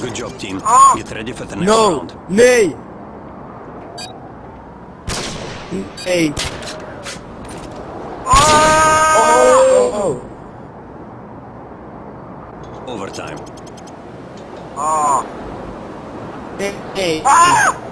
Good job, team. Ah! Get ready for the next No! round. No! Nay! Ah! Oh! oh. Overtime. Ah! Nay! Ah!